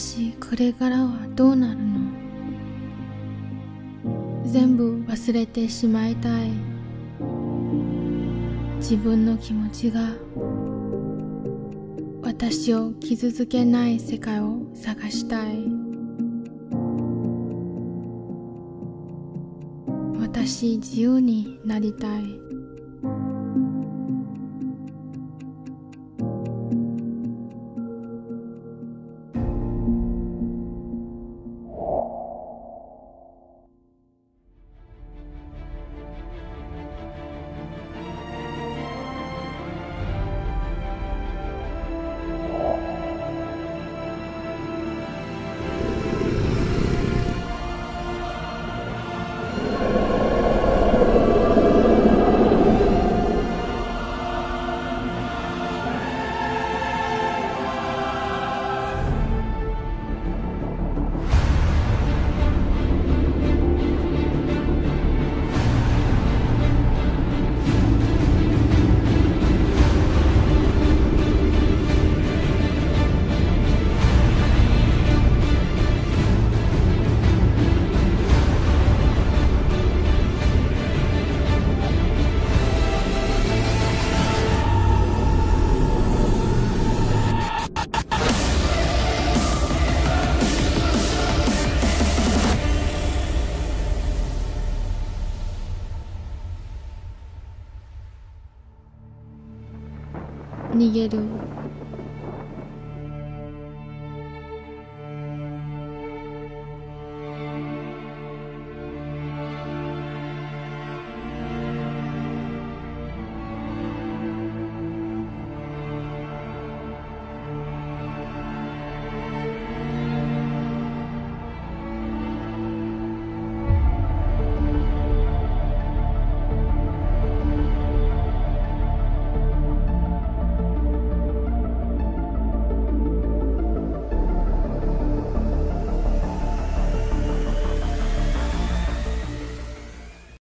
私これからはどうなるの？全部忘れてしまいたい。自分の気持ちが私を傷つけない世界を探したい。私自由になりたい。逃げる。